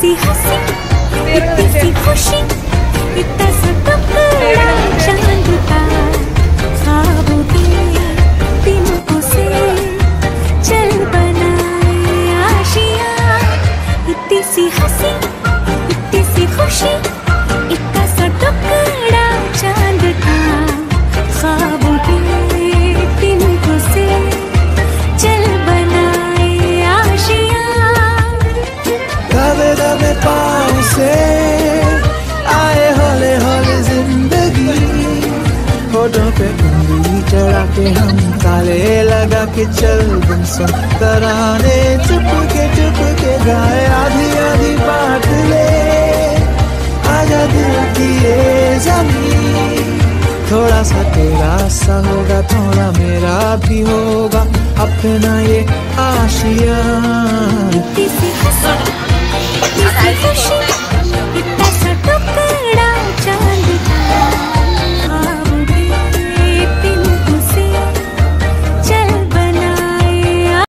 हँसी, इतनी सी खुशी, इतना सा टुकड़ा चाँद का ख्वाबों के दिनों से चल बनाए आशिया। इतनी सी हँसी, इतनी सी खुशी होठों पे उंगली चढ़ा के हम ताले लगा के चल गुम सब तराने। चुप के चुप के गाए आधी आधी बात ले। आजा दिल की ये जमी थोड़ा सा तेरा सा होगा थोड़ा मेरा भी होगा। अपना ये आशिया।